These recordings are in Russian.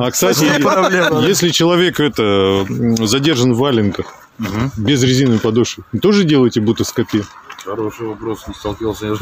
А, кстати, если человек это задержан в валенках, без резиновой подошвы, тоже делаете бутоскопию? Хороший вопрос, не сталкивался.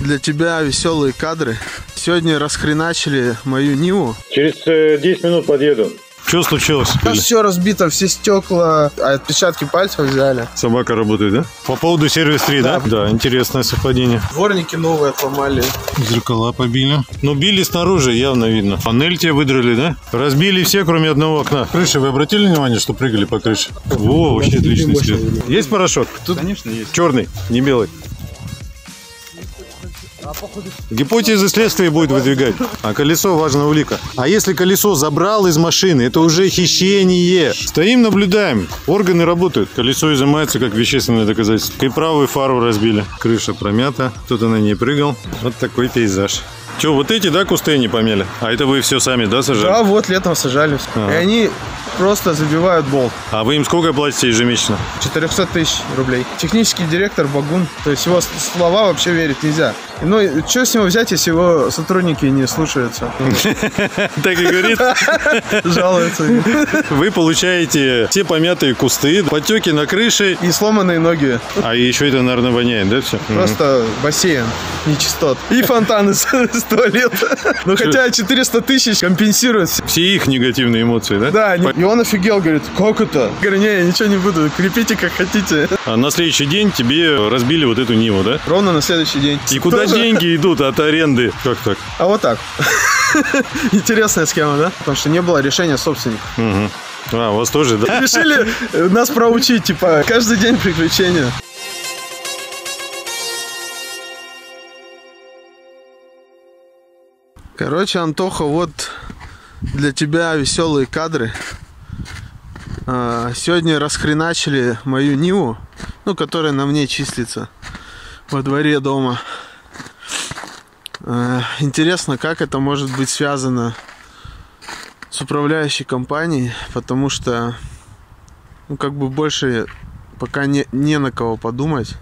Для тебя веселые кадры. Сегодня расхреначили мою Ниву. Через 10 минут подъеду. Что случилось? У нас все разбито, все стекла, отпечатки пальцев взяли. Собака работает, да? По поводу сервис 3, да? Да, интересное совпадение. Дворники новые отломали. Зеркала побили. Ну, били снаружи, явно видно. Панель тебе выдрали, да? Разбили все, кроме одного окна. Крыши, вы обратили внимание, что прыгали по крыше? Во, вообще отличный след. Есть порошок? Тут Конечно, есть. черный, не белый. Гипотезы следствия будет выдвигать. А колесо важна улика. А если колесо забрал из машины, это уже хищение. Стоим, наблюдаем. Органы работают. Колесо изымается как вещественное доказательство. И правую фару разбили. Крыша промята. Кто-то на ней прыгал. Вот такой пейзаж. Че, вот эти, да, кусты не помели? А это вы все сами, да, сажали? Да, вот летом сажали. Ага. И они просто забивают болт. А вы им сколько платите ежемесячно? 400 тысяч рублей. Технический директор Багун. То есть его слова вообще верить нельзя. Ну, что с него взять, если его сотрудники не слушаются? Так и говорит. Жалуются. Вы получаете все помятые кусты, потеки на крыше, И сломанные ноги. а еще это, наверное, воняет, да, все? Просто бассейн нечистот. И фонтаны с, туалета. Ну, хотя 400 тысяч компенсируют. все. Их негативные эмоции, да? Да, он офигел, говорит, как это? Говорю, не, я ничего не буду, крепите как хотите. А на следующий день тебе разбили вот эту Ниву, да? Ровно на следующий день. И куда Тоже- деньги идут от аренды? Как так? А вот так. Интересная схема, да? Потому что не было решения собственника. Мгм. А, у вас тоже, да? Решили нас проучить, типа, каждый день приключения. Короче, Антоха, вот для тебя веселые кадры. А, Сегодня расхреначили мою Ниву, ну, которая на мне числится во дворе дома. А, Интересно, как это может быть связано с управляющей компанией, потому что, ну, как бы больше пока не, не на кого подумать,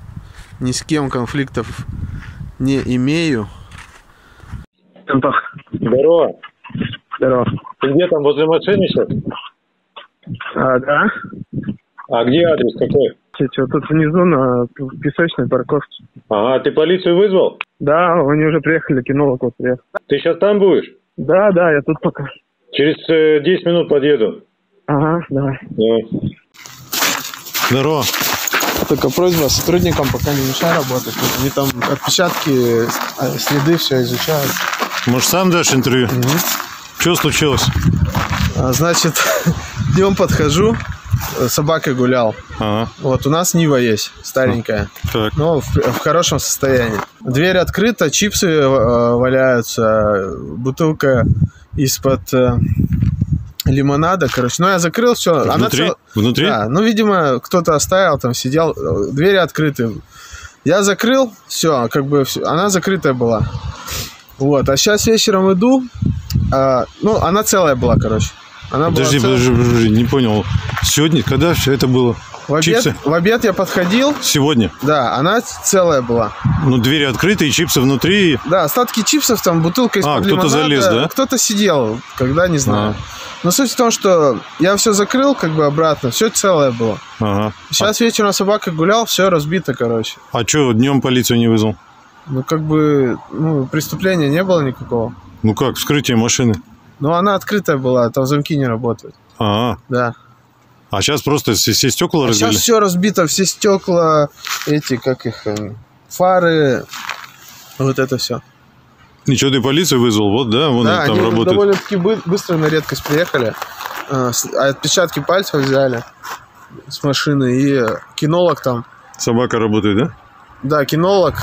ни с кем конфликтов не имею. Антох, Здорово. здорово. Ты где там, возле машины сейчас? А, да? А где адрес какой? Что, тут внизу на песочной парковке. Ага, ты полицию вызвал? Да, они уже приехали, кинолог вот приехал. Ты сейчас там будешь? Да, да, я тут пока. Через 10 минут подъеду. Ага, давай. Здорово. Только просьба сотрудникам пока не мешай работать. Они там отпечатки, а, следы все изучают. Может, сам дашь интервью? Что случилось? А, Значит, днем подхожу, э, с собакой гулял. Ага, Вот у нас Нива есть, старенькая, так. но в, в хорошем состоянии. Дверь открыта, чипсы э, валяются, бутылка из-под э, лимонада, короче. Ну, я закрыл все. Внутри? Внутри? Да, ну, видимо, кто-то оставил, там сидел, двери открыты. Я закрыл, все, как бы, всё, она закрытая была. Вот, а сейчас вечером иду, а, ну, она целая была, короче. Она была Подожди, целая. подожди, подожди, не понял. Сегодня, когда все это было? В обед, Чипсы? в обед я подходил, Сегодня. да, она целая была. Ну, двери открыты, и чипсы внутри. Да, остатки чипсов, там бутылка из-под А, кто-то залез, да? Кто-то сидел, когда, не знаю. А. Но суть в том, что я все закрыл, как бы обратно, все целое было. Ага. Сейчас вечером собака гулял, все разбито, короче. А что, днем полицию не вызвал? Ну, как бы, ну, преступления не было никакого. Ну как, вскрытие машины? Но она открытая была, там замки не работают. А, Да. а сейчас просто все, все стекла А разбили? сейчас все разбито, все стекла, эти, как их, э, фары, вот это все. Ничего, ты полицию вызвал, вот, да, вон Да, они там они работают. довольно-таки бы- быстро на редкость приехали. А, а отпечатки пальцев взяли с машины. И э, кинолог там. Собака работает, да? Да, кинолог.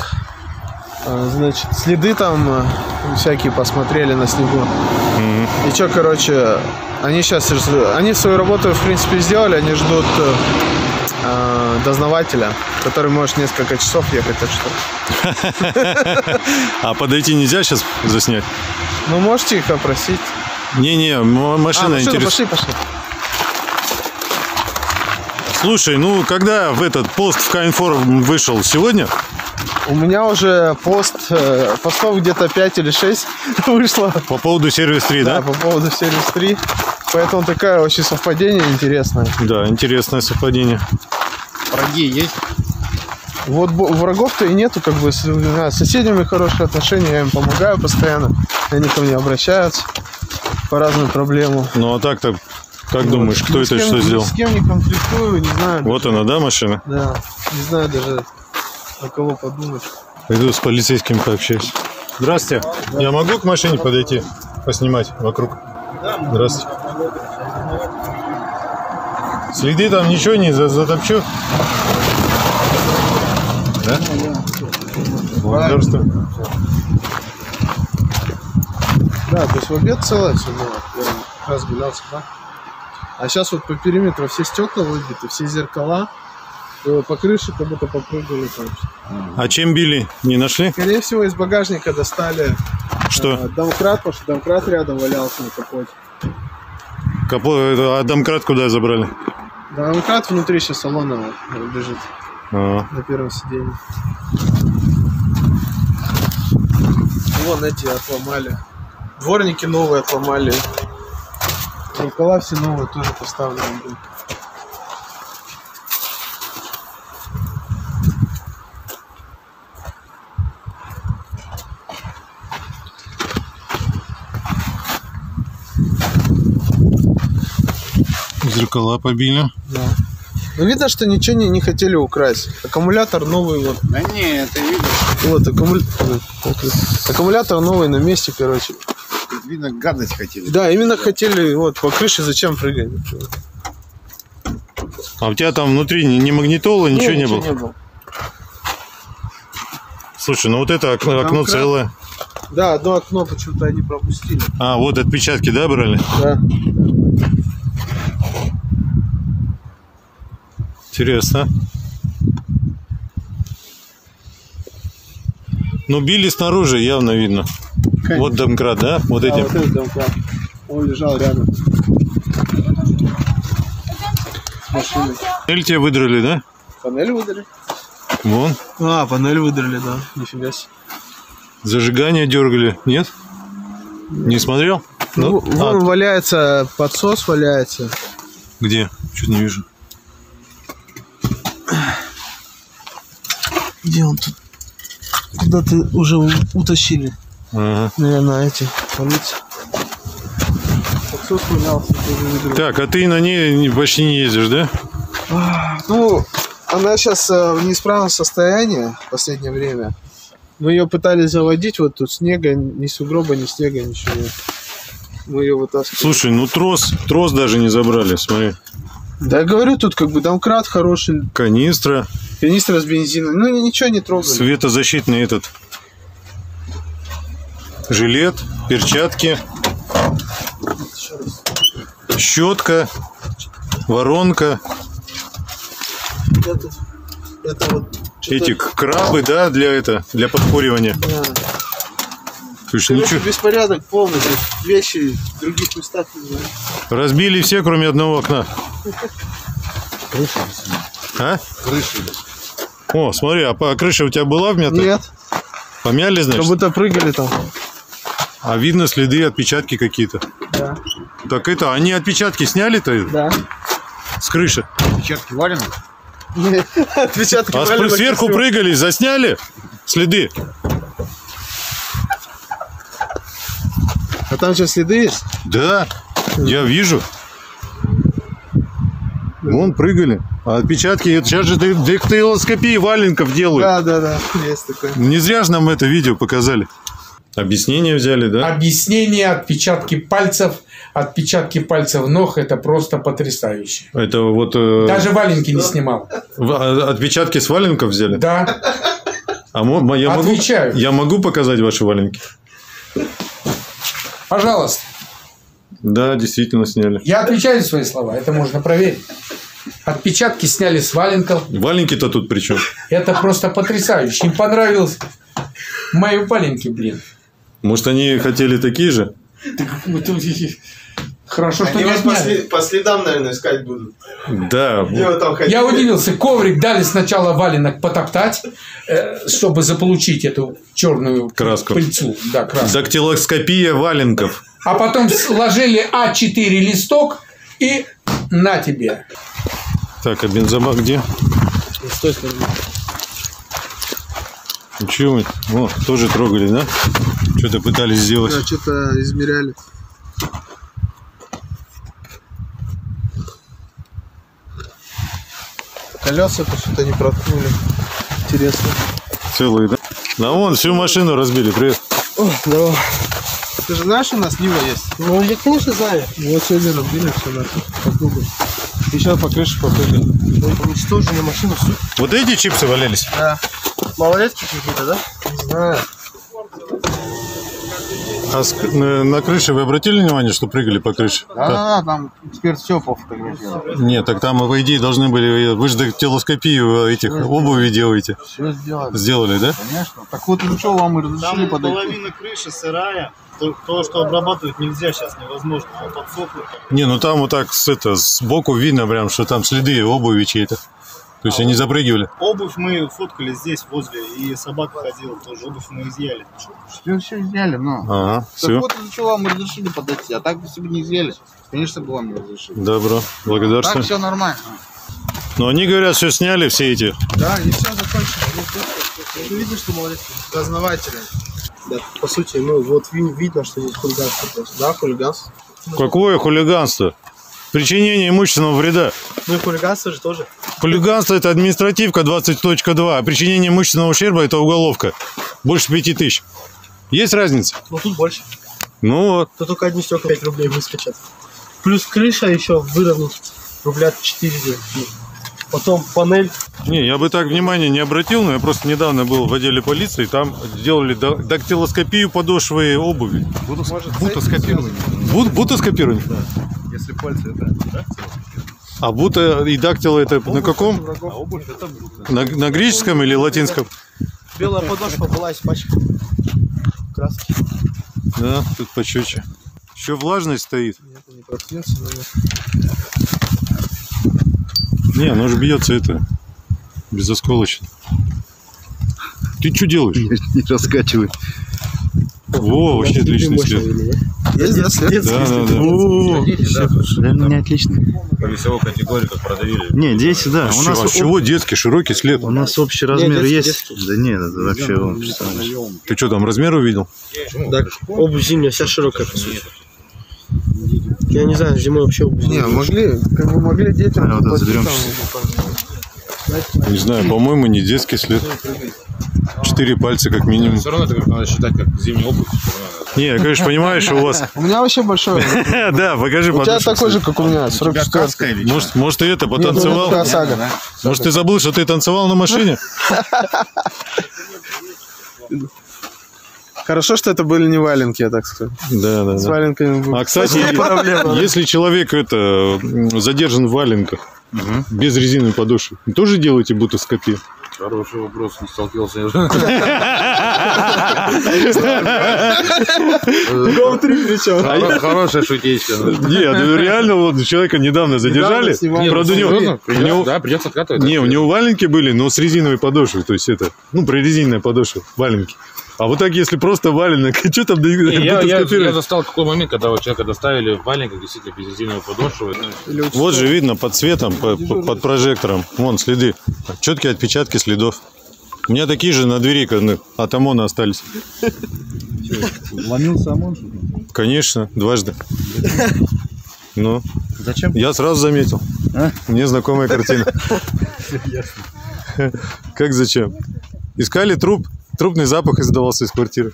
а, Значит, следы там э, всякие посмотрели на снегу. Мгм. И что, короче, они сейчас... Они свою работу, в принципе, сделали. Они ждут э, э, дознавателя, который может несколько часов ехать. Так что... А подойти нельзя сейчас заснять? Ну, можете их опросить. Не-не, машина а, машина, интересует. пошли, пошли. Слушай, ну когда в этот пост в Кайнфор вышел сегодня, У меня уже пост, э, постов где-то 5 или 6 вышло. По поводу сервис 3, Да, да? по поводу сервис 3. Поэтому такая очень совпадение интересное. Да, интересное совпадение. Враги есть? Вот врагов-то и нету, как бы с, да, с соседями хорошие отношения, я им помогаю постоянно, они ко мне обращаются по разным проблемам. Ну а так-то, как думаешь, кто Ни это кем- что ни сделал? С кем не конфликтую, не знаю. Вот она, да, машина? Да, не знаю даже, на кого подумать. Пойду с полицейским пообщаюсь. Здравствуйте. Я могу к машине подойти, поснимать вокруг? Здравствуйте. Следы там ничего не за- затопчу? Да? Благодарствую. Да, то есть в обед целое все было. Я как раз гулял сюда. А сейчас вот по периметру все стекла выбиты, все зеркала. Э, По крыше как будто попрыгали там. А чем били? Не нашли? Скорее всего, из багажника достали Что? э, домкрат, потому что домкрат рядом валялся на капоте. Капо... А домкрат куда забрали? Домкрат внутри сейчас салона э, лежит А, на первом сиденье. Вон эти отломали. Дворники новые отломали. Зеркала все новые тоже поставлены были. Зеркала побили. Да. Ну видно, что ничего не, не хотели украсть. Аккумулятор новый вот. Да не, это видно. Вот аккумулятор. Аккумулятор новый на месте, короче. Тут видно, гадость хотели. Да, именно хотели вот по крыше зачем прыгать? А у тебя там внутри ни, ни магнитола, ничего не, было? не было. Слушай, ну вот это окно, окно Домкрат. целое. Да, одно окно почему-то они пропустили. А, вот отпечатки, да, брали? Да. Интересно. Ну, били снаружи, явно видно. Вот домкрат, да? Вот Да, эти. вот этот домкрат. Он лежал рядом. Машины. Панель тебе выдрали, да? Панель выдрали? Вон. А, панель выдрали, да. Нифига себе. Зажигание дергали. Нет? Не смотрел? Ну, Ну, вон а, валяется, подсос валяется. где? Чуть не вижу. Где он тут? Куда-то уже у- утащили. Ага. Наверное, эти полиция. Так, а ты на ней не- почти не ездишь, да? Ну, она сейчас в неисправном состоянии в последнее время. Мы ее пытались заводить, вот тут снега, ни сугроба, ни снега, ничего нет. Мы ее вытаскивали. Слушай, ну трос, трос даже не забрали, смотри. Да я говорю, тут как бы домкрат хороший, Канистра, канистра с бензином. Ну, ничего не трогали. светозащитный этот. Жилет, перчатки, щетка, воронка, Это, это вот... эти крабы, да, для это, для подкуривания. Да. Слушай, Короче, ничего, беспорядок полный. тут Вещи в других местах не знаю. разбили все, кроме одного окна. А? Крыши. О, смотри, а по крыше у тебя была вмята? Нет, Помяли, как значит? будто прыгали там. А видно следы, отпечатки какие-то. Да. Так это, они отпечатки сняли-то Да. с крыши? Печатки валенок? Нет, Отпечатки А валенок сверху прыгали, засняли следы? Там что, следы есть? Да, я вижу. Вон прыгали. А отпечатки, это сейчас же дактилоскопии валенков делают. Да, да, да, есть такое. Не зря же нам это видео показали. Объяснение взяли, да? Объяснение, отпечатки пальцев, отпечатки пальцев ног – это просто потрясающе. Это вот э, Даже валенки не снимал. а, отпечатки с валенков взяли? Да, А я могу, Отвечаю. я могу показать ваши валенки? Пожалуйста. Да, действительно сняли. Я отвечаю за свои слова, это можно проверить. Отпечатки сняли с валенков. Валенки-то тут при чем? Это просто потрясающе. Им понравилось мои валенки, блин. Может, они хотели такие же? Хорошо, что Они не вас по, отняли. сли- по следам, наверное, искать будут. Да, Где вы там ходили? Я удивился, коврик дали сначала валенок потоптать, э, чтобы заполучить эту черную Краску. пыльцу. Да, краску. дактилоскопия валенков. А потом сложили А4 листок и на тебе. Так, а бензобак где? С той стороны. Чё мы? О, тоже трогали, да? Что-то пытались сделать. Да, что-то измеряли. Колеса-то что-то не проткнули. Интересно. Целые, да? Да вон, всю машину разбили. Привет. О, здорово. Ты же знаешь, у нас Нива есть? Ну, я, конечно, знаю. Вот сегодня разбили все на по кругу. Еще по крыше попрыгали. Мы уничтожили машину всю. Вот эти чипсы валялись? Да. Малолетки какие-то, да? Не знаю. А с- на, на крыше вы обратили внимание, что прыгали по крыше? Да, да, да, там теперь все. Нет, так там, по идее, должны были... Вы же дактилоскопию этих обуви делаете. Все сделали. Сделали, да? Конечно. Так вот из-за чего вам и разрешили Там подойти? половина крыши сырая. То, то, что обрабатывать нельзя сейчас, невозможно. Она подсохнет. Не, ну там вот так с, это, сбоку видно прям, что там следы обуви чьей-то. То есть они запрыгивали. Обувь мы фоткали здесь, возле, и собака ходила тоже. Обувь мы изъяли. Все, все изъяли, но. Ага, Так все. вот из-за чего вам разрешили подойти. А так, бы не изъяли, конечно, бы вам не разрешили. Добро, Так благодарствую. все нормально. Но они говорят, все сняли, все эти. Да, и все закончено. Ты видишь, что малолетки? Дознаватели. Да, по сути, ну, вот ви- видно, что здесь хулиганство просто. Да, хулиганство. Какое хулиганство? Причинение имущественного вреда. Ну и хулиганство же тоже. Хулиганство – это административка 20.2, а причинение имущественного ущерба – это уголовка. Больше пяти тысяч. Есть разница? Но тут больше. Ну вот. То только одни стекла 5 рублей выскочат. Плюс крыша еще выровнять рубля 4. Потом панель. Не, я бы так внимания не обратил, но я просто недавно был в отделе полиции, там сделали да- дактилоскопию подошвы обуви. Бутоскопирование. Бут, бутоскопирование? Если пальцы это... А бута и дактила это на каком? На, на греческом или латинском? Белая подошва была из пачки. Краски. Да, тут почетче. Еще влажность стоит. Не проткнется, наверное. Не, оно же бьется это безосколочно. Ты что делаешь? Не раскачивай. Во, вообще отличный след. Есть, да, след? Да, да, да. Для меня отлично. По весовой категории, как продавили. Не, здесь, да. У нас, чего детский широкий след? у нас общий размер есть. Да нет, это вообще. Ты что там размер увидел? Так, обувь зимняя, вся широкая, по сути. Я не знаю, зимой вообще обувь. Не, могли, как бы могли детям А, вот заберем Не знаю, по-моему, не детский след. Четыре пальца как минимум. Все равно это как надо считать как зимнюю обувь. Не, я, конечно, понимаю, что у вас... У меня вообще большой. Да, покажи У тебя такой же, как у меня, 44 или Может, может, ты это потанцевал? ну. Может, ты забыл, что ты танцевал на машине? Хорошо, что это были не валенки, я так скажу. Да, да, С да. валенками бы А, кстати, если человек это задержан в валенках, без резиновой подошвы, вы тоже делаете бутоскопию? Хороший вопрос, не сталкивался. Гол-3 причем. Хорошая шутечка. Нет, ну реально вот человека недавно задержали. Правда, него- Да, придется откатывать. Не, у него валенки были, но с резиновой подошвой. То есть это, ну, прорезиненная подошва, валенки. А вот так, если просто валенок, что там Не, Я, я, я застал такой момент, когда вот человека доставили в валенках, действительно, без резиновой подошвы. Вот же видно под светом, по- по- под прожектором. Вон следы. Четкие отпечатки следов. У меня такие же на двери от ОМОНа остались. Ломился ОМОН? Конечно, дважды. Ну, Зачем? я сразу заметил. А? Мне знакомая картина. Как зачем? Искали труп. Трупный запах издавался из квартиры.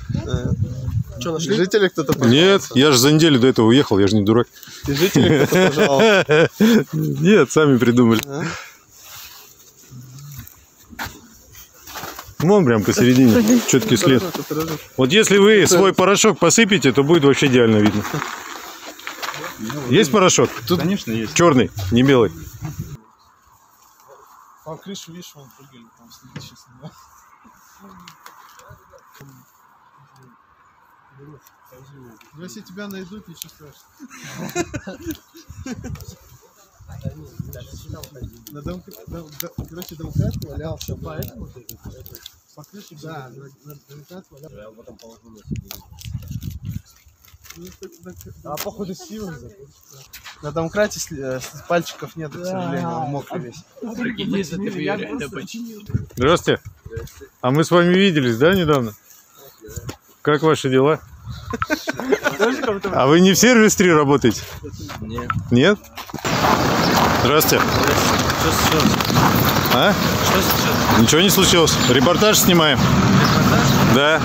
Что, нашли? Жители кто-то пожаловался? Нет, я же за неделю до этого уехал, я же не дурак. И Жители кто-то пожаловался. Нет, сами придумали. А? Вон прям посередине, четкий след. Вот если вы свой порошок посыпете, то будет вообще идеально видно. Есть порошок? Конечно, есть. Черный, не белый. По крышу, видишь, вон прыгали, там следы сейчас Ну, если тебя найдут, ничего страшного. На домк- дом- до- Короче, домкрат валялся. Поэтому ты? По крыше, да, на, на домкрат валялся. Я потом положу на А походу силы На домкрате э, пальчиков нет, к сожалению, он мокрый весь. Здравствуйте. А мы с вами виделись, да, недавно? Как ваши дела? А вы не в сервис 3 работаете? Нет. Нет? Здравствуйте. А? Ничего не случилось. Репортаж снимаем. Да.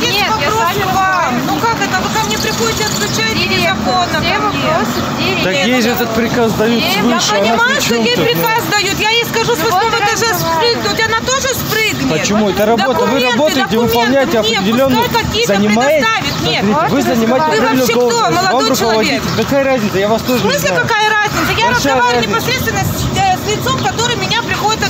Нет, вопросы вам. Ну как это? Вы ко мне приходите, отключаете незаконно Все вопросы в. Так ей же этот приказ дают Я понимаю, что ей приказ дают. Я ей скажу с восьмого этажа Почему? Это работа. Вы Документы, работаете, документы. выполняете Нет, определенную... Занимаете... Нет. Смотрите, вы занимаете Вы вообще кто? Молодой человек? Какая разница? Я вас тоже В смысле, какая разница? Я Большая разговариваю разница. непосредственно с, э, с лицом,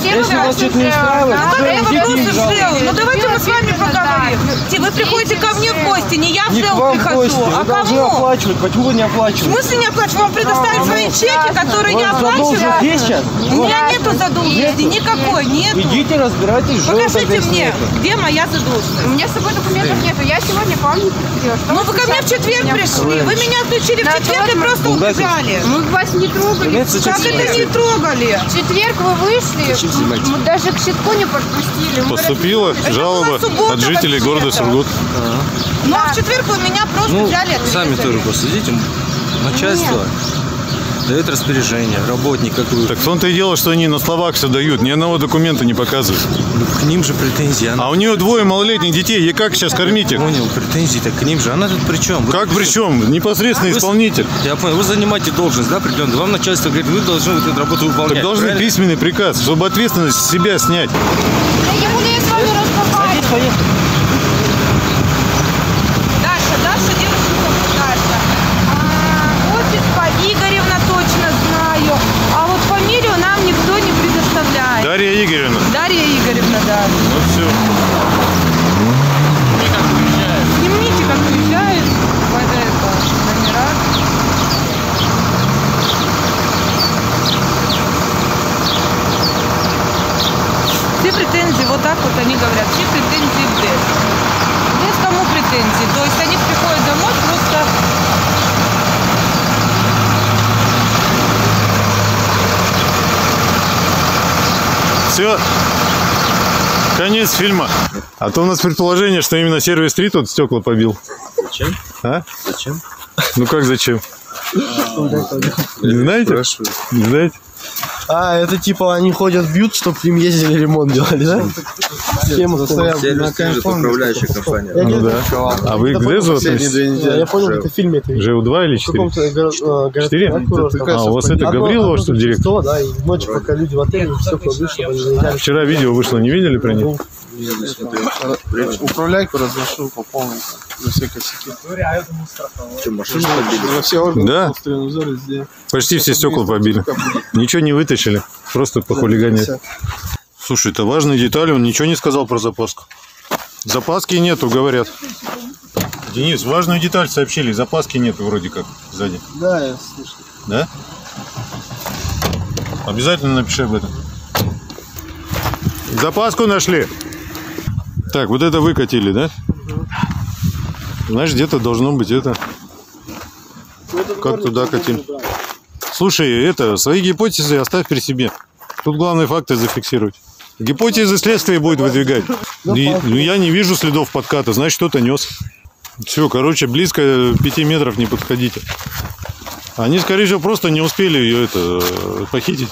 Если вас что-то не устраивает, Ну, вопросы и жалуйтесь. сделаю? Ну, давайте мы с вами поговорим. Вы приходите ко мне в гости, не я в Не в прихожу, гости. а Вы должны кому? оплачивать. Почему вы не В оплачиваете? смысле не оплачиваю? Вам предоставить свои чеки, которые не оплачивают? есть сейчас? У меня нету задолженности, никакой, нету. Идите разбирайтесь, что Покажите мне, где моя задолженность. У меня с собой документов нету. Я сегодня к вам не приходила. Ну вы ко мне в четверг пришли, вы меня отключили в На четверг и просто убежали. Мы вас не трогали. Как это не трогали? В четверг вы вышли, мы даже к щитку не подпустили. Мы Поступила жалоба от жителей города. Сургут. Ну а в четверг вы меня просто Ну, взяли сами тоже посудите. Начальство дает распоряжение, работник, как вы. Так в том-то и дело, что они на словах все дают, ни одного документа не показывают. Ну, к ним же претензии. Она А у нее двое малолетних детей, ей как сейчас кормить их? понял, претензии, так к ним же. Она тут при чем? Вы- Как при чем? Непосредственный Вы- исполнитель. Я понял, вы занимаете должность, да, определенно. Вам начальство говорит, вы должны вот эту работу выполнять. Так должны правильно? письменный приказ, чтобы ответственность с себя снять. Я буду с вами разговаривать. Даша, Даша, девушка зовут Даша. А, отчество Игоревна точно знаю. А вот фамилию нам никто не предоставляет. Дарья Игоревна. Дарья Игоревна, да. Ну все. Снимите, как уезжает. Вот это, номера. Все претензии, вот так вот они говорят, все претензии в ДЭС. ДЭС кому претензии? То есть они приходят домой просто... Все. Конец фильма. А то у нас предположение, что именно сервис 3 тут стекла побил. Зачем? А? Зачем? Ну как зачем? Не знаете? Не знаете? А, это типа они ходят, бьют, чтобы им ездили ремонт делали, да? Схема такая. управляющая компания. Я не Ну да. А вы к ДЭЗу относитесь? Я понял, это в фильме это видел. ЖУ-2 или В 4? каком-то горо- э, городке, Четыре? курортном. А, у вас это Гаврилова, что ли, директор? Да, и ночью, пока люди в отеле, все кладут, чтобы они. Вчера видео вышло, не видели про них? Управляйку разношу по полной. На все косяки. Что, машину На все органы Да. Везде. Почти все стекла побили. Ничего не вытащили. Просто по хулигане. Слушай, это важные детали, он ничего не сказал про запаску. Запаски нету, говорят. Денис, важную деталь сообщили, запаски нету вроде как сзади. Да, я слышал. Да? Обязательно напиши об этом. Запаску нашли. Так, вот это выкатили, да? Знаешь, где-то должно быть это. Как туда катили? Слушай, это, свои гипотезы оставь при себе. Тут главные факты зафиксировать. Гипотезы следствия будет выдвигать. И- ну, я не вижу следов подката, значит, кто-то нес. Все, короче, близко 5 метров не подходите. Они, скорее всего, просто не успели ее это похитить.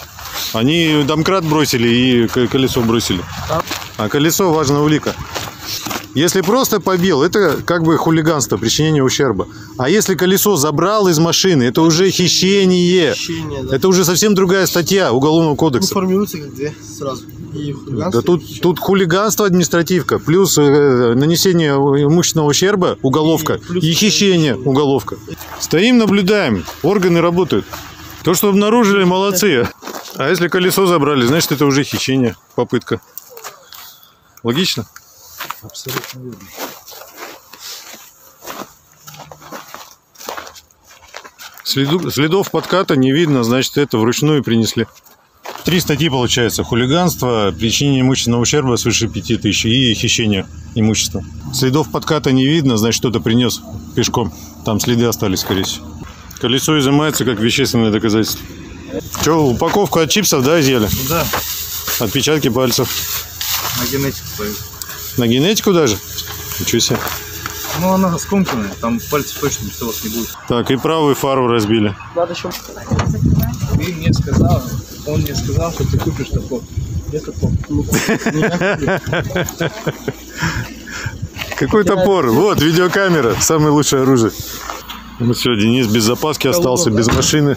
Они домкрат бросили и колесо бросили. А колесо важная улика. Если просто побил, это как бы хулиганство, причинение ущерба. А если колесо забрал из машины, это уже хищение. Ощущение, да. Это уже совсем другая статья Уголовного Ну, кодекса. формируются как две сразу. И хулиганство, Да тут, тут хулиганство административка, плюс э, нанесение имущественного ущерба уголовка И и хищение уголовка. Стоим, наблюдаем, органы работают. То, что обнаружили, молодцы. А если колесо забрали, значит это уже хищение, попытка. Логично? Абсолютно верно. Следу- следов подката не видно, значит, это вручную принесли. Три статьи получается. Хулиганство, причинение имущественного ущерба свыше 5 тысяч и хищение имущества. Следов подката не видно, значит, кто-то принес пешком. Там следы остались, скорее всего. Колесо изымается как вещественное доказательство. Че, упаковку от чипсов, да, изъяли? Да, Отпечатки пальцев. на генетику пою. На генетику даже? Ничего себе. Ну, она скомканная, там пальцев точно все вас не будет. Так, и правую фару разбили. Надо еще... Ты мне сказал, он мне сказал, что ты купишь топор. Я топор. Какой топор? Вот, видеокамера. Самое лучшее оружие. Вот все, Денис без запаски остался, без машины.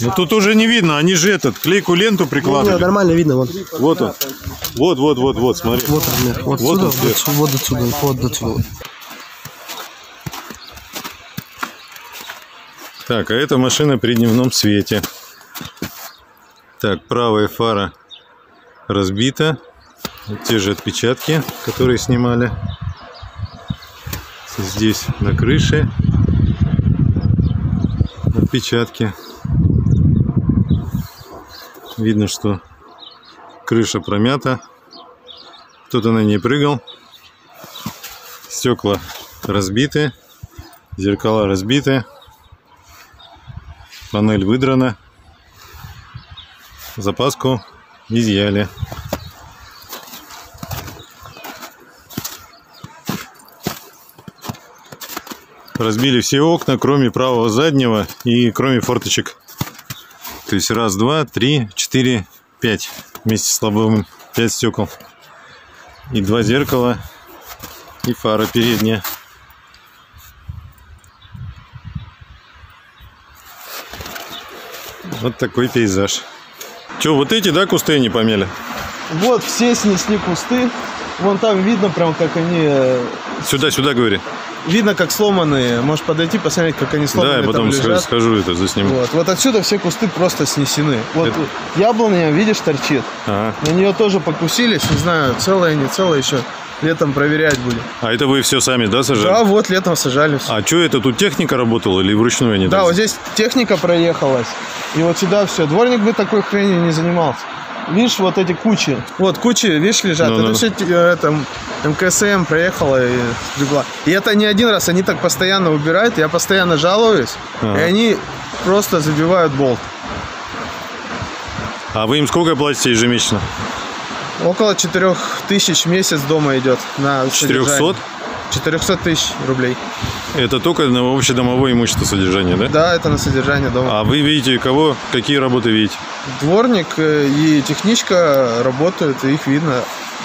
Ну тут уже не видно, они же этот, клейку ленту Не, прикладывали. нормально видно, вон. Вот он. Вот, вот, вот, вот, смотри. Вот размер. Вот, Вот отсюда, он след. вот, вот отсюда, вот отсюда. Так, а эта машина при дневном свете. Так, правая фара разбита. Вот те же отпечатки, которые снимали. Здесь на крыше отпечатки. Видно, что крыша промята. Кто-то на ней прыгал. Стекла разбиты. Зеркала разбиты. Панель выдрана. Запаску изъяли. Разбили все окна, кроме правого заднего и кроме форточек. То есть раз, два, три, четыре, пять. Вместе с лобовым пять стекол. И два зеркала. И фара передняя. Вот такой пейзаж. Че, вот эти, да, кусты они помели? Вот все снесли кусты. Вон там видно прям, как они... э, Сюда, сюда, говори. Видно, как сломанные. Можешь подойти, посмотреть, как они Да, сломанные я потом лежат. скажу это, засниму. Вот. вот отсюда все кусты просто снесены. Вот Это- яблоня, видишь, торчит. Ага. На нее тоже покусились, не знаю, целая, не целая еще. Летом проверять будем. А это вы все сами, да, сажали? Да, вот летом сажали все. А что это тут техника работала или вручную они Да, так вот здесь техника проехалась. И вот сюда все. Дворник бы такой хренью не занимался. Видишь, вот эти кучи. Вот кучи, видишь, лежат. Ну-ну. это все э, там МКСМ проехала и сгребла. И это не один раз, они так постоянно убирают. Я постоянно жалуюсь. Ага. И они просто забивают болт. А вы им сколько платите ежемесячно? Около 4 тысяч в месяц дома идет на 400? содержание. 400 тысяч рублей. Это только на общедомовое имущество содержание, да? Да, это на содержание дома. А вы видите кого, какие работы видите? Дворник э, и техничка работают, их видно.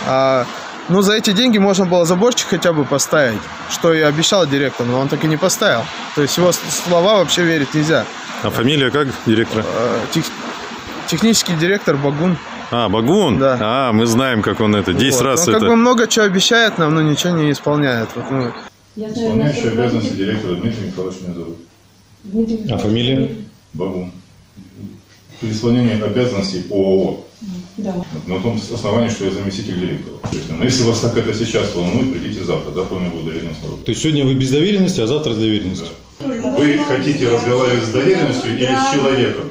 А, ну, за эти деньги можно было заборчик хотя бы поставить, что и обещал директор, но он так и не поставил. То есть его слова вообще верить нельзя. А фамилия как директора? Э, тех- технический директор Багун. А, Багун? Да. А, мы знаем, как он это. 10 Вот. раз Он это. как бы много чего обещает нам, но ничего не исполняет. Вот, ну, Исполняющий обязанности директора Дмитрий Михайлович меня зовут. А фамилия? Бабун. При исполнении обязанностей ООО. Да. На том основании, что я заместитель директора. То есть, ну, если вас так это сейчас волнует, придите завтра, да, по моему доверенному сроку. То есть сегодня вы без доверенности, а завтра с доверенностью? Вы хотите разговаривать с доверенностью или с человеком?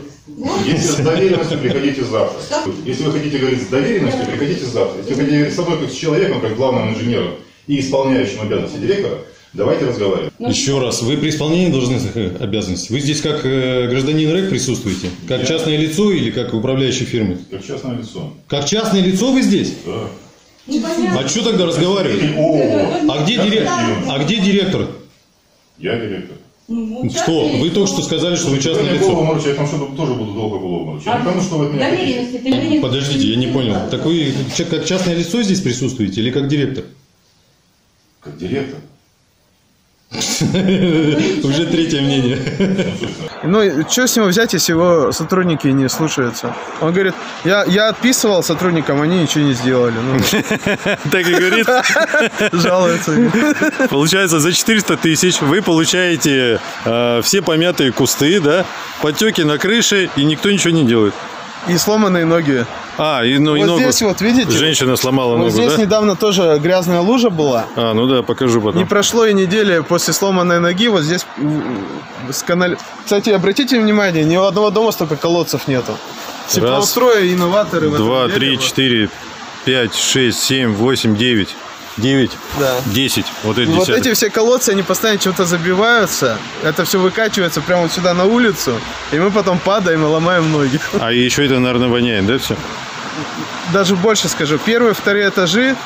Если с доверенностью, приходите завтра. Если вы хотите говорить с доверенностью, приходите завтра. Если вы хотите говорить со мной как с человеком, как главным инженером и исполняющим обязанности директора, давайте разговаривать. Еще раз, вы при исполнении должностных э, обязанностей, вы здесь как э, гражданин РЭК присутствуете? Как Я- частное лицо или как управляющий фирмой? Как частное лицо. Как частное лицо вы здесь? Да. А что тогда разговаривать? А где, дирек- а где директор? Я директор. Что? Вы только что сказали, что вы частное Я лицо. я там что-то тоже буду долго морочить. Я не пойму, что вы от меня хотите. Доверенности ты не Подождите, я не понял. Так вы как частное лицо здесь присутствуете или как директор? Как директор. Уже третье мнение. Ну, что с него взять, если его сотрудники не слушаются? Он говорит, я, я отписывал сотрудникам, они ничего не сделали. Ну, Так и говорит. жалуются. Получается, за 400 тысяч вы получаете э, все помятые кусты, да, потеки на крыше, и никто ничего не делает. И сломанные ноги. А, и, ну, и вот ногу. здесь вот, видите? Женщина сломала Вот ногу, здесь да? недавно тоже грязная лужа была. А, ну да, покажу потом. Не прошло и недели после сломанной ноги, вот здесь с канал... Кстати, обратите внимание, ни у одного дома столько колодцев нету. Теплоустроя, инноваторы. Два, три, четыре, пять, шесть, семь, восемь, девять. Девять. Да. Десять. Вот эти И вот эти все колодцы, они постоянно чем-то забиваются. Это все выкачивается прямо вот сюда на улицу. И мы потом падаем и ломаем ноги. А еще это, наверное, воняет, да, все? Даже больше скажу. Первые, вторые этажи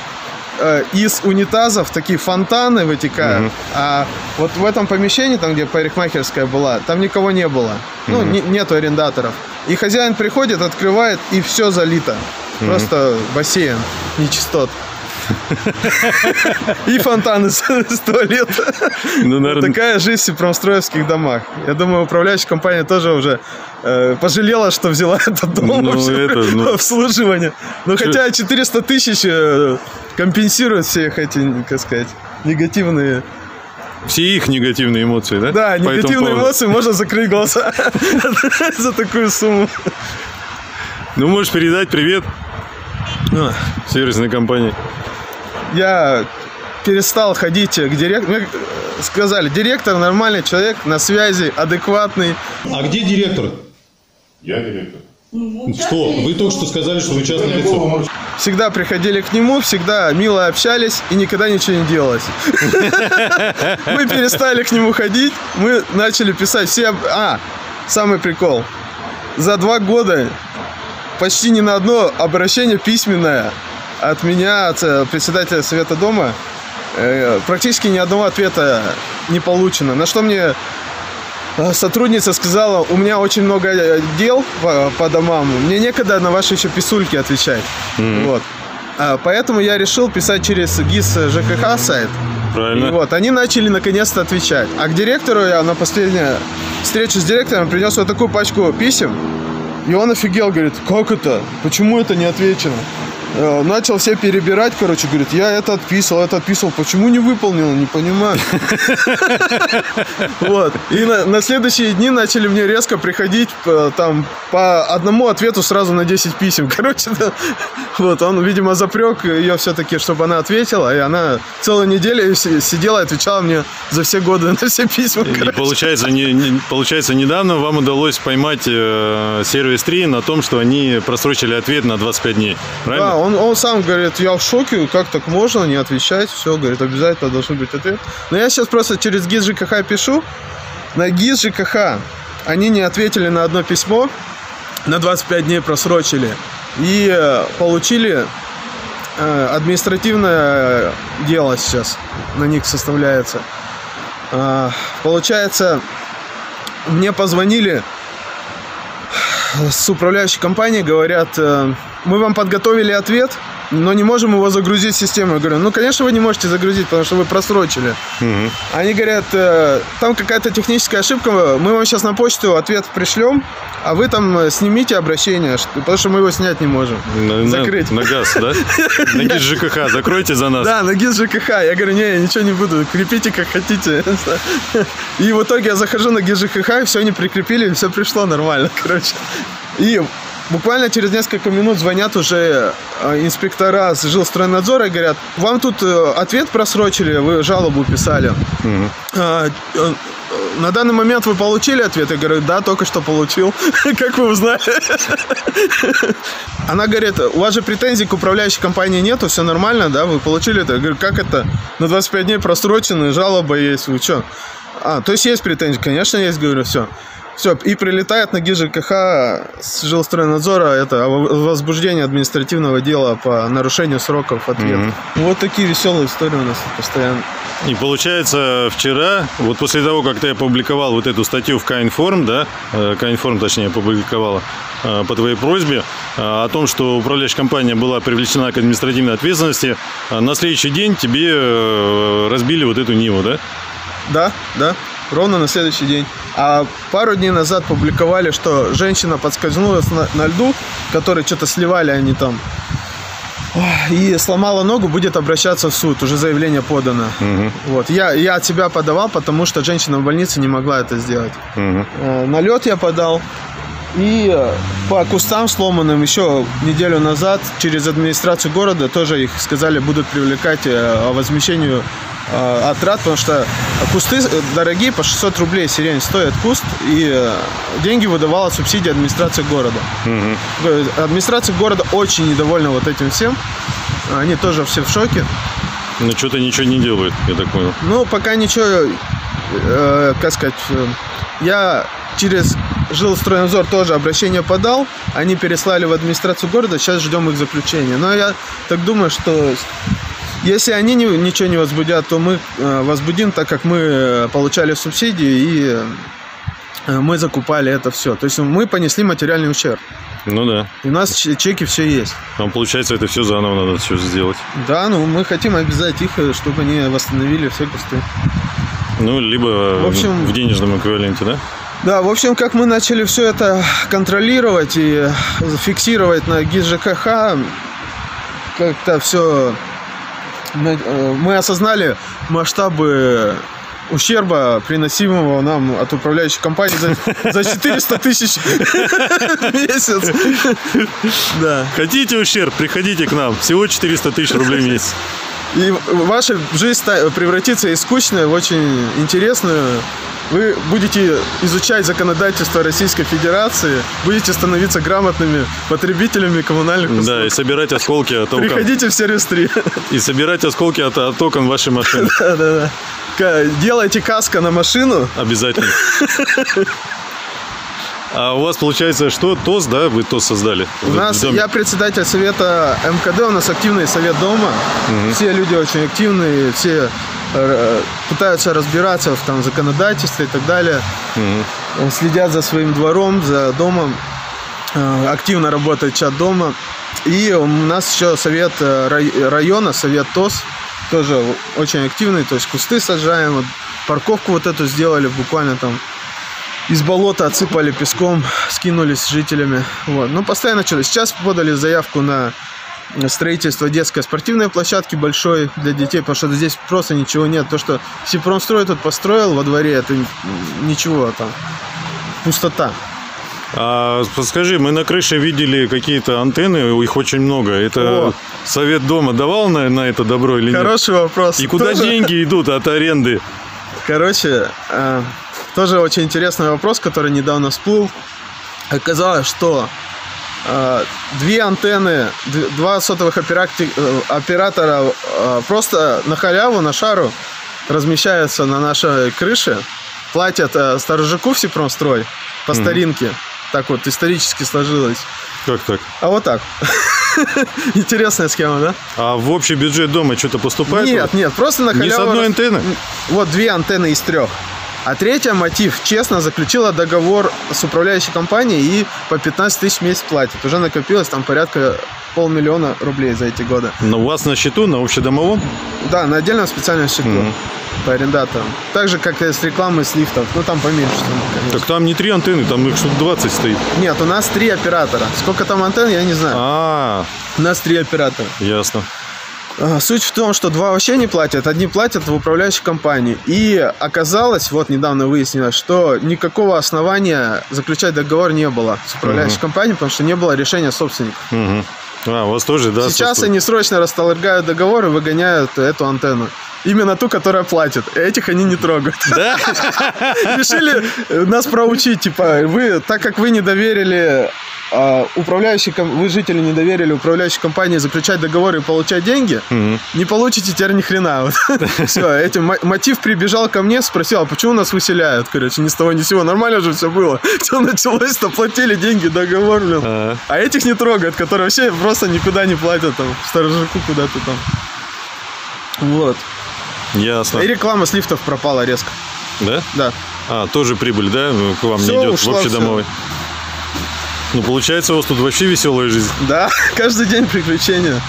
э, из унитазов такие фонтаны вытекают. А вот в этом помещении, там, где парикмахерская была, там никого не было. Ну, Мгм. не- нету арендаторов. И хозяин приходит, открывает, и все залито. Мгм. Просто бассейн нечистот. И фонтаны с с туалета. Ну, наверное, такая жизнь в промстроевских домах. Я думаю, управляющая компания тоже уже э, пожалела, что взяла этот дом Ну, вообще это, ну. обслуживание. Но Чё? хотя 400 тысяч э, компенсирует всех эти, как сказать, негативные... все их негативные эмоции, да? Да, По негативные эмоции можно закрыть глаза за такую сумму. Ну, можешь передать привет А. сервисной компании. Я перестал ходить к директору. Мне сказали, директор нормальный человек, на связи, адекватный. А где директор? Я директор. Что? Вы только что сказали, что вы частное лицо. Всегда приходили к нему, всегда мило общались и никогда ничего не делалось. Мы перестали к нему ходить, мы начали писать все... А, самый прикол. За два года почти ни на одно обращение письменное от меня, от э, председателя Совета Дома, э, практически ни одного ответа не получено. На что мне э, сотрудница сказала, у меня очень много дел по, по домам, мне некогда на ваши еще писульки отвечать. Вот. А, Поэтому я решил писать через ГИС ЖКХ сайт. Правильно. И вот, они начали наконец-то отвечать. А к директору я на последнюю встречу с директором принес вот такую пачку писем. И он офигел, говорит, как это? Почему это не отвечено? Э, Начал все перебирать, короче, говорит, я это отписывал, это отписывал, почему не выполнил, не понимаю. Вот. И на, следующие дни начали мне резко приходить э, там по одному ответу сразу на 10 писем. Короче, вот он, видимо, запрек ее все-таки, чтобы она ответила, и она целую неделю си- сидела и отвечала мне за все годы на все письма. И получается, не, не- получается, недавно вам удалось поймать э, сервис 3 на том, что они просрочили ответ на 25 дней. Правильно? Он, он сам говорит, я в шоке, как так можно не отвечать, все, говорит, обязательно должен быть ответ. Но я сейчас просто через ГИС ЖКХ пишу, на ГИС ЖКХ они не ответили на одно письмо, на 25 дней просрочили, и э, получили э, административное дело сейчас, на них составляется. А, Получается, мне позвонили с управляющей компанией, говорят, э, мы вам подготовили ответ, но не можем его загрузить в систему. Я говорю, ну, конечно, вы не можете загрузить, потому что вы просрочили. Мгм. Они говорят, э, там какая-то техническая ошибка, мы вам сейчас на почту ответ пришлем, а вы там э, снимите обращение, потому что мы его снять не можем. На, на- Закрыть. на газ, да? На ГИС ЖКХ, закройте за нас. Да, на ГИС ЖКХ. Я говорю, не, я ничего не буду, крепите как хотите. И в итоге я захожу на ГИС ЖКХ, и все они прикрепили, все пришло нормально, короче. И буквально через несколько минут звонят уже э, инспектора с жилстройнадзора и говорят, вам тут э, ответ просрочили, вы жалобу писали. А, э, На данный момент вы получили ответ? Я говорю, да, только что получил. Как вы узнали? Она говорит, у вас же претензий к управляющей компании нету, все нормально, да, вы получили это? Я говорю, как это? На 25 дней просрочены, жалоба есть, вы что? А, то есть есть претензии? Конечно, есть, говорю, все. Все, и прилетает на ГИС ЖКХ с жилстройнадзора это возбуждение административного дела по нарушению сроков ответа. Мгм. Вот такие веселые истории у нас постоянно. И получается, вчера, вот после того, как ты опубликовал вот эту статью в Каинформ, да, э, Каинформ, точнее, опубликовала, э, по твоей просьбе, э, о том, что управляющая компания была привлечена к административной ответственности, на следующий день тебе разбили вот эту Ниву, да? Да, да, ровно на следующий день. А пару дней назад публиковали, что женщина подскользнулась на, на льду, который что-то сливали они там, и сломала ногу, будет обращаться в суд, уже заявление подано. Мгм. Вот, я, я от себя подавал, потому что женщина в больнице не могла это сделать. Э, На лед я подал, И э, по кустам сломанным еще неделю назад через администрацию города тоже их сказали будут привлекать э, о возмещению э, отрад, потому что кусты дорогие, по 600 рублей сирень стоит куст, и деньги выдавала субсидия администрации города. Э, Администрация города очень недовольна вот этим всем. Они тоже все в шоке. Ну, что-то ничего не делают, я так понял. Ну, пока ничего, э, как сказать, я через Жилстройнадзор тоже обращение подал, они переслали в администрацию города, сейчас ждем их заключения. Но я так думаю, что если они не- ничего не возбудят, то мы э, возбудим, так как мы э, получали субсидии и э, мы закупали это все. То есть мы понесли материальный ущерб. Ну да. И у нас чеки все есть. Там, получается, это все заново надо все сделать. Да, ну мы хотим обязать их, чтобы они восстановили все кусты. Ну, либо В общем- в денежном эквиваленте, да? Да, в общем, как мы начали все это контролировать и фиксировать на ГИС ЖКХ, как-то все... Мы осознали масштабы ущерба, приносимого нам от управляющей компании за, за 400 тысяч в месяц. Да. Хотите ущерб, приходите к нам. Всего 400 тысяч рублей в месяц. И ваша жизнь превратится из скучной в очень интересную. Вы будете изучать законодательство Российской Федерации, будете становиться грамотными потребителями коммунальных услуг. Да, и собирать осколки от окон. Приходите в сервис 3. И собирать осколки от, от окон вашей машины. Да, да, да. Делайте каска на машину. Обязательно. А у вас получается что? ТОС, да? Вы ТОС создали? У нас, я председатель совета МКД, у нас активный совет дома. Все люди очень активные, все э, пытаются разбираться в там, законодательстве и так далее. Э, Следят за своим двором, за домом. Э, Активно работает чат дома. И у нас еще совет э, рай- района, совет ТОС, тоже очень активный. То есть кусты сажаем, парковку вот эту сделали буквально там из болота отсыпали песком, скинулись с жителями. Вот. Ну, постоянно что-то. Сейчас подали заявку на строительство детской спортивной площадки большой для детей, потому что здесь просто ничего нет. То, что Сипромстрой тут построил во дворе, это ничего там. Пустота. А подскажи, мы на крыше видели какие-то антенны, их очень много. Это О. совет дома давал на, на это добро или нет? Хороший вопрос. И куда Тоже- деньги идут от аренды? Короче, э, тоже очень интересный вопрос, который недавно всплыл. Оказалось, что э, две антенны, два сотовых операти- э, оператора э, просто на халяву, на шару размещаются на нашей крыше, платят э, сторожаку в Сипромстрой по Мгм. старинке. Так вот, исторически сложилось. Как так? А вот так. Интересная схема, да? А в общий бюджет дома что-то поступает? Нет, нет, просто на Ни с халяву. одной антенны? Вот две антенны из трех. А третья мотив честно заключила договор с управляющей компанией и по 15 тысяч в месяц платит. Уже накопилось там порядка полмиллиона рублей за эти годы. Но у вас на счету, на общедомовом? Да, на отдельном специальном счету Мгм. по арендаторам. Так же, как и с рекламой с лифтов. Ну, там поменьше. там, конечно. Так там не три антенны, там их штук 20 стоит. Нет, у нас три оператора. Сколько там антенн, я не знаю. А, У нас три оператора. ясно. А, Суть в том, что два вообще не платят, одни платят в управляющей компании. И оказалось, вот недавно выяснилось, что никакого основания заключать договор не было с управляющей Мгм. компанией, потому что не было решения собственника. Мгм. А, у вас тоже, да? Сейчас состав? они срочно расторгают договор и выгоняют эту антенну. Именно ту, которая платит. Этих они не трогают. Да? Решили нас проучить, типа, вы, так как вы не доверили а, управляющей, ком- вы жители не доверили управляющей компании заключать договоры и получать деньги, Мгм. не получите теперь ни хрена. Все, этим мо- мотив прибежал ко мне, спросил, а почему нас выселяют? Короче, ни с того ни с сего. Нормально же все было. Все началось-то, платили деньги, договор, блин. А, А этих не трогают, которые вообще просто никуда не платят, там, сторожаку куда-то там. Вот. Ясно. И реклама с лифтов пропала резко. Да? Да. А, тоже прибыль, да? К вам Всё, не идет в ушла общедомовой. Ну, получается, у вас тут вообще веселая жизнь. Да, каждый день приключения.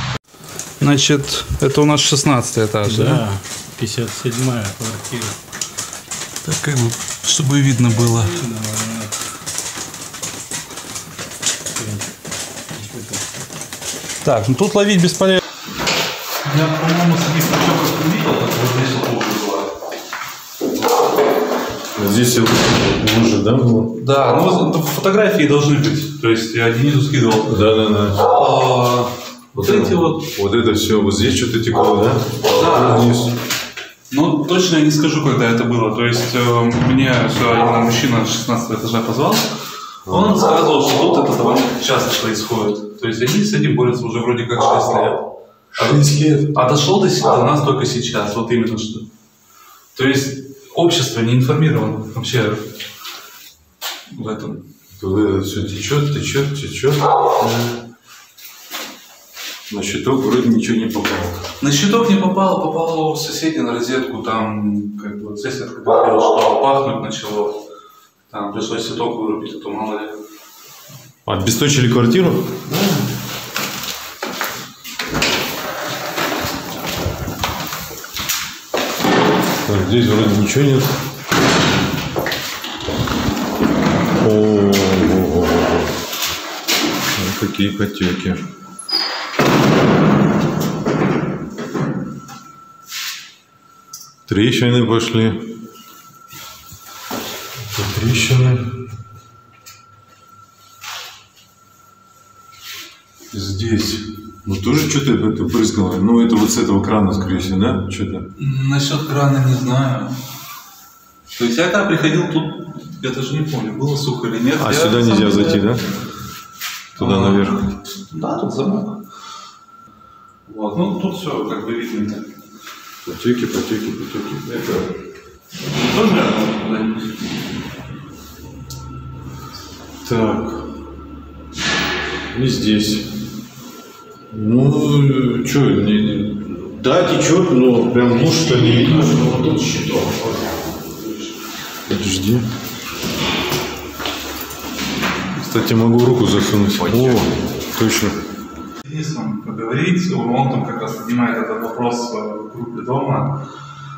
Значит, это у нас 16 этаж, да? Да, 57-я квартира. Так как бы, чтобы видно было. Так, ну тут ловить бесполезно. Я, по-моему, с них здесь вот. Вот все Может, да, было? Да, ну вот фотографии должны быть. То есть я Денису скидывал. Да, да, да. А, вот эти вот. Вот это все, вот здесь что-то текло, да? Да. Вниз. Ну, точно я не скажу, когда это было. То есть э, мне именно мужчина с 16 этажа позвал. Он рассказывал, что тут это довольно часто происходит. То есть они с этим борются уже вроде как 6 лет. 6 лет? А дошло до, до нас только сейчас, вот именно что. То есть общество не информировано вообще в этом. Все течет, течет, течет. На щиток вроде ничего не попало. На щиток не попало, попало у соседей на розетку, там как бы соседка говорила, что пахнуть начало. Там пришлось щиток вырубить, а то мало ли. Обесточили квартиру? Так, здесь вроде ничего нет. О, о, о, о. Ну, какие потеки. Трещины пошли. Трещины. Здесь. Ну тоже что-то это брызгало. Ну это вот с этого крана, скорее всего, да? Что-то. Насчет крана не знаю. То есть я когда приходил тут, я даже не помню, было сухо или нет. А Я сюда нельзя не зайти, да? Туда А, наверх. Да, тут замок. Вот, ну тут все как бы видно. Потеки, потеки, потеки. Это Тоже. Так. И здесь. Ну, что, не... да, течет, но прям ну что не видно, что вот тут щиток. Подожди. Кстати, могу руку засунуть. О, точно. Денисом поговорить, он там как раз поднимает этот вопрос в группе дома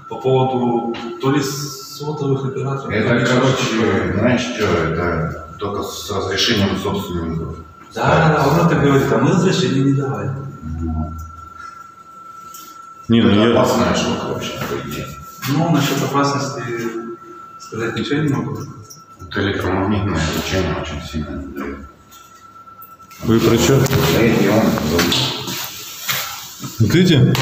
по поводу то ли сотовых операторов. Это, короче, знаешь что, это только с разрешением собственников. Да, да, он это говорит, а мы разрешения не давали. Не, ну я... опасная штука вообще, по идее. Ну, насчет опасности сказать ничего не могу. Это электромагнитное излучение очень сильное. Вы про что? Вот эти?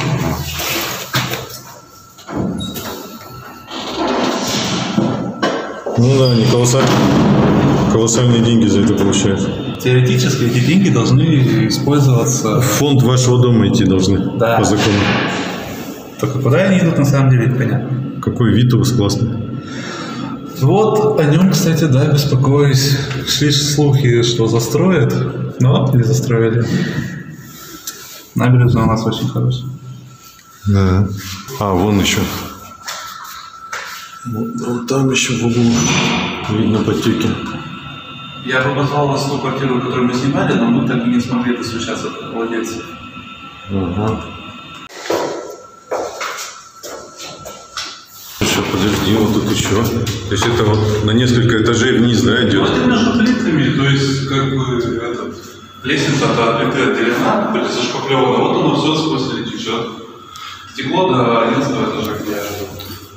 Ну да, они колоссальные, колоссальные деньги за это получают. Теоретически эти деньги должны использоваться... В фонд вашего дома идти должны Да. по закону. Только куда они идут, на самом деле, непонятно. Какой вид у вас классный. Вот о нем, кстати, да, беспокоюсь. Шли слухи, что застроят, но не застроили. Набережная у нас очень хорошая. Да. А, вон еще. Вот, вот там еще в углу видно потеки. Я бы позвал вас ту квартиру, которую мы снимали, но мы так и не смогли достучаться до владельца. Ага. Еще подожди, вот тут еще. То есть это вот на несколько этажей вниз, да, идет? Вот между плитами, то есть как бы этот, лестница от плиты отделена, то есть зашпаклевана, вот оно все сквозь течет. Стекло до 11 этажа, где я живу.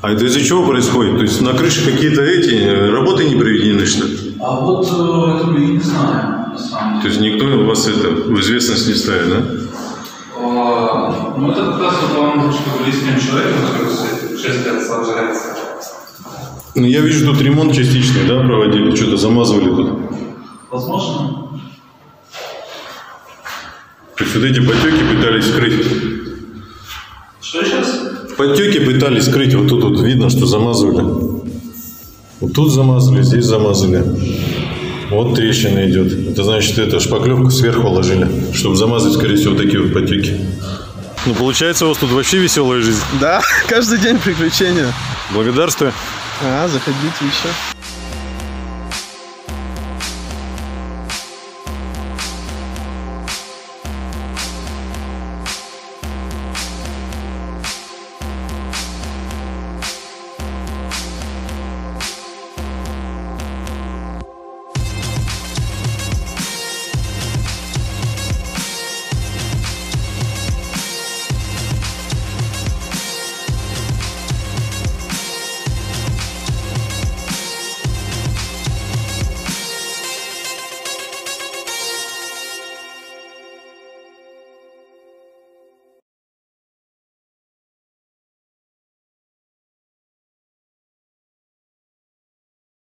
А это из-за чего происходит? То есть на крыше какие-то эти э, работы не проведены, что ли? А вот э, это мы и не знаем, на самом То есть никто вас это в известность не ставит, да? А, Ну, это как раз вот вам, что были с тем человеком, который с- 6 лет сражается. Ну, я вижу, тут ремонт частичный, да, проводили, что-то замазывали тут. Возможно. То есть вот эти потеки пытались скрыть. Что сейчас? Потеки пытались скрыть, вот тут вот видно, что замазывали. Вот тут замазали, здесь замазали. Вот трещина идет. Это значит, это шпаклевку сверху ложили, чтобы замазать, скорее всего, вот такие вот потеки. Ну, получается, у вас тут вообще веселая жизнь. Да, каждый день приключения. Благодарствую. А, заходите еще.